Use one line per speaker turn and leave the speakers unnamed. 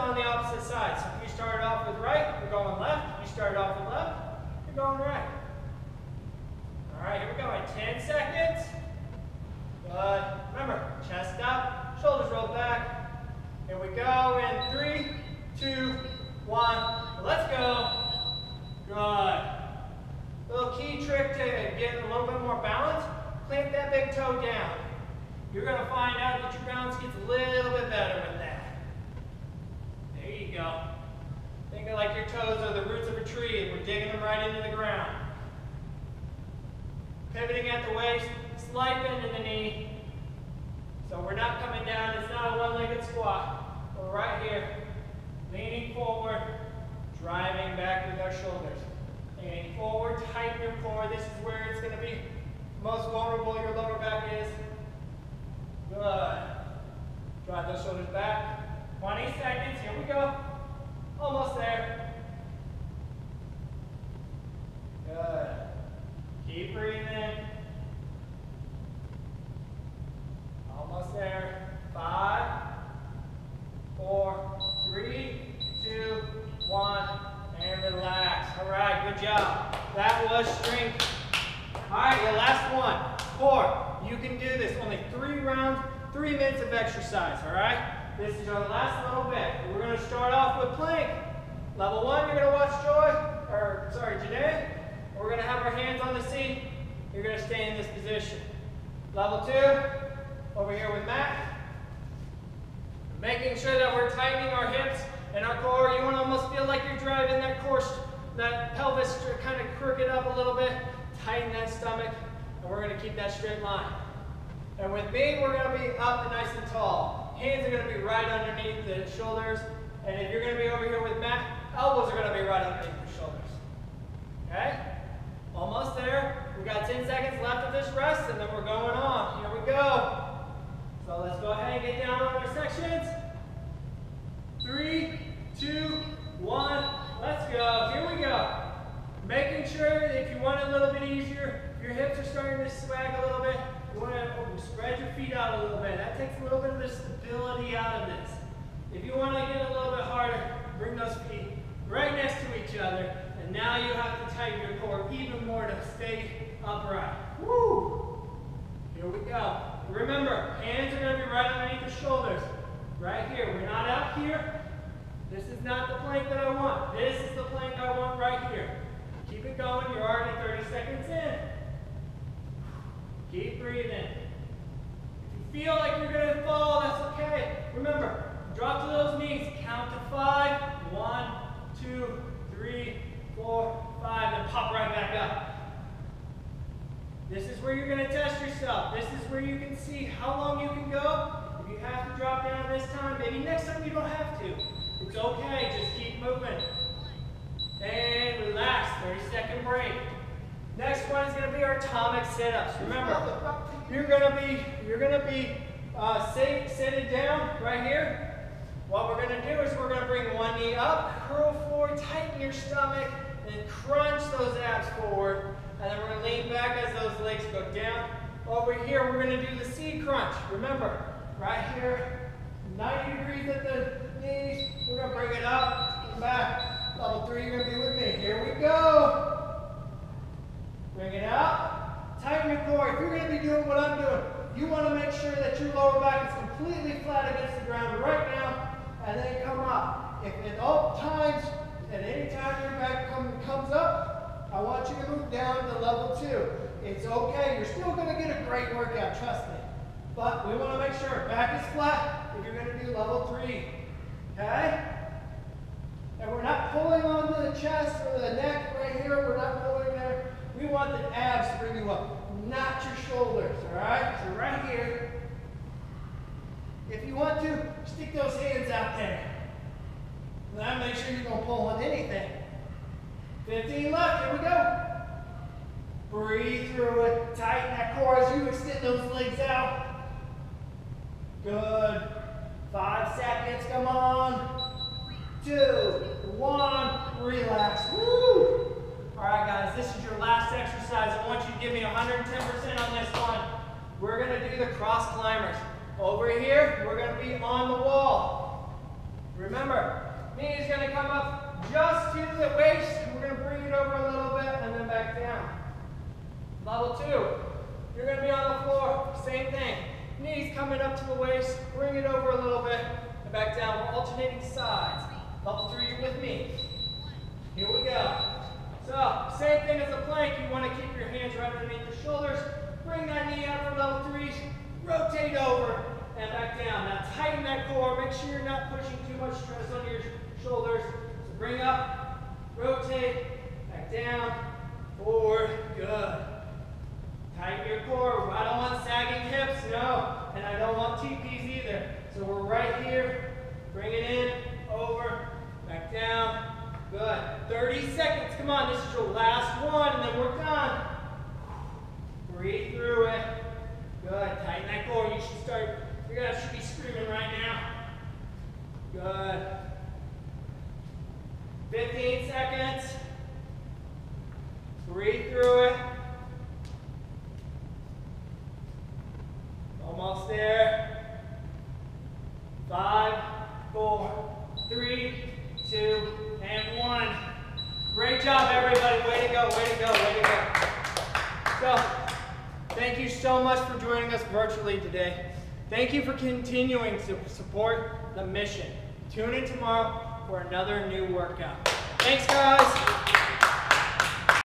on the opposite side. So if you started off with right, you're going left. If you started off with left, you're going right. All right, here we go in 10 seconds. Good. Remember, chest up, shoulders rolled back. Here we go in three, two, one. Let's go. Good. Little key trick to get a little bit more balance, clamp that big toe down. You're going to find out that your balance gets a bit better with that. Think of like your toes are the roots of a tree and we're digging them right into the ground. Pivoting at the waist, slight bend in the knee. So we're not coming down, it's not a one-legged squat. We're right here, leaning forward, driving back with our shoulders. Leaning forward, tighten your core. This is where it's going to be most vulnerable your lower back is. Good. Drive those shoulders back. 20 seconds, here we go. Almost there. Good. Keep breathing. Almost there. Five, four, three, two, one, and relax. All right, good job. That was strength. All right, your last one. Four. You can do this. Only three rounds, three minutes of exercise, all right? This is our last little bit. We're going to start off with plank. Level one, you're going to watch Joy, or sorry, Janae. We're going to have our hands on the seat. You're going to stay in this position. Level two, over here with Matt. Making sure that we're tightening our hips and our core. You want to almost feel like you're driving that core, that pelvis kind of crooked up a little bit. Tighten that stomach, and we're going to keep that straight line. And with me, we're going to be up and nice and tall. Hands are going to be right underneath the shoulders. And if you're going to be over here with Matt, elbows are going to be right underneath the shoulders. Okay? Almost there. We've got 10 seconds left of this rest, and then we're going on. Here we go. So let's go ahead and get down on our sections. Three, two, one, let's go. Here we go. Making sure that if you want it a little bit easier, your hips are starting to swag a little bit, you want to spread your feet out a little bit. That takes a little bit of the stability out of this. If you want to get a little bit harder, bring those feet right next to each other. And now you have to tighten your core even more to stay upright. Woo! Here we go. Remember, hands are going to be right underneath the shoulders. Right here. We're not out here. This is not the plank that I want. This is the plank I want right here. Keep it going. You're already 30 seconds in. Keep breathing. If you feel like you're going to fall, that's okay. Remember, drop to those knees. Count to five. One, two, three, four, five. Then pop right back up. This is where you're going to test yourself. This is where you can see how long you can go. If you have to drop down this time, maybe next time you don't have to. It's okay. Just keep moving. And relax. 30 second break. Next one is going to be our atomic sit-ups. Remember, you're going to be you're going to be uh, sit, sitting down right here. What we're going to do is we're going to bring one knee up, curl forward, tighten your stomach, and crunch those abs forward. And then we're to lean back as those legs go down. Over here, we're going to do the C crunch. Remember, right here, 90 degrees at the knees. We're to bring it up and back. Level three, you're to be with me. Here we go. Bring it out. Tighten your core. If you're going to be doing what I'm doing, you want to make sure that your lower back is completely flat against the ground right now, and then come up. If at all times, at any time your back come, comes up, I want you to move down to level two. It's okay. You're still going to get a great workout, trust me. But we want to make sure back is flat if you're going to do level three. Okay? And we're not pulling onto the chest or the neck right here. We're not pulling there. We want the abs to bring you up, not your shoulders, all right? So right here, if you want to, stick those hands out there. Now make sure you don't pull on anything. 15 left, here we go. Breathe through it, tighten that core as you extend those legs out. Good. Five seconds, come on. Two, one, relax. Woo! All right, guys, this is your last exercise. I want you to give me 110% on this one. We're going to do the cross climbers. Over here, we're going to be on the wall. Remember, knee is going to come up just to the waist. We're going to bring it over a little bit and then back down. Level two, you're going to be on the floor. Same thing. Knees coming up to the waist. Bring it over a little bit and back down. We're alternating sides. Level three, you're with me. Here we go. So, same thing as a plank. You want to keep your hands right underneath your shoulders. Bring that knee out for level threes. Rotate over and back down. Now tighten that core. Make sure you're not pushing too much stress on your shoulders. So bring up, rotate, back down, forward. Good. Tighten your core. I don't want sagging hips, no. And I don't want TPs either. So we're right here. Bring it in, over, back down. Good. 30 seconds. Come on, this is your last one, and then we're done. Breathe through it. Good. Tighten that core. You should start, you guys should be screaming right now. Good. 15 seconds. Breathe through it. Almost there. Five, four, three, two, and one. Great job, everybody. Way to go, way to go, way to go. So, thank you so much for joining us virtually today. Thank you for continuing to support the mission. Tune in tomorrow for another new workout. Thanks, guys.